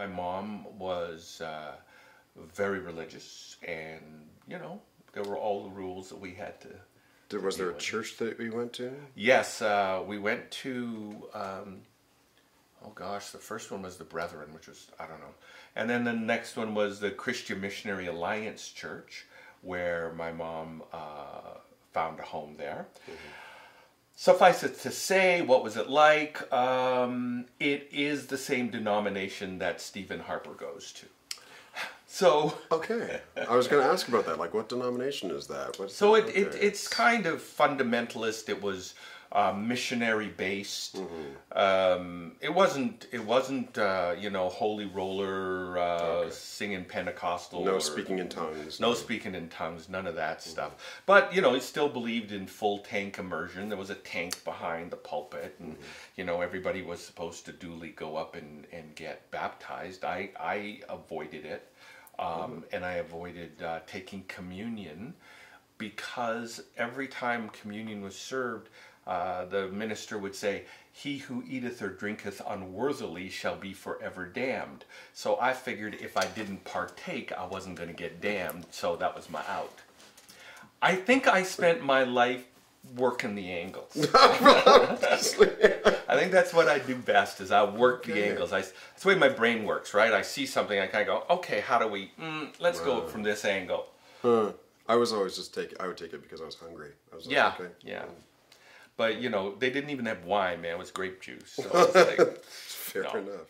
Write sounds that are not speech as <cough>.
my mom was uh, very religious, and you know there were all the rules that we had to. There, was there a with. church that we went to? Yes, uh, we went to. Um, oh gosh, the first one was the Brethren, which was I don't know, and then the next one was the Christian Missionary Alliance Church, where my mom uh, found a home there. Suffice it to say, what was it like? Um, it is the same denomination that Stephen Harper goes to. So, Okay, I was going to ask about that. Like, what denomination is that? What's so it, okay. it it's kind of fundamentalist. It was uh, missionary based. Mm-hmm. Um, it wasn't. It wasn't. Uh, you know, holy roller uh, Singing Pentecostal. no or- speaking in tongues. No speaking in tongues, none of that stuff. But you know, he still believed in full tank immersion. There was a tank behind the pulpit, and you know, everybody was supposed to duly go up and, and get baptized. I I avoided it, um, and I avoided uh, taking communion because every time communion was served, uh, the minister would say, He who eateth or drinketh unworthily shall be forever damned. So I figured if I didn't partake, I wasn't going to get damned, so that was my out. I think I spent my life working the angles. <laughs> I think that's what I do best is I work the angles. I, that's the way my brain works, right? I see something, I kind of go, okay, how do we, mm, let's go from this angle. Huh. I was always just take. I would take it because I was hungry. I was like, Yeah, okay. yeah. But you know, they didn't even have wine, man. It was grape juice. So <laughs> it's like, Fair No. enough.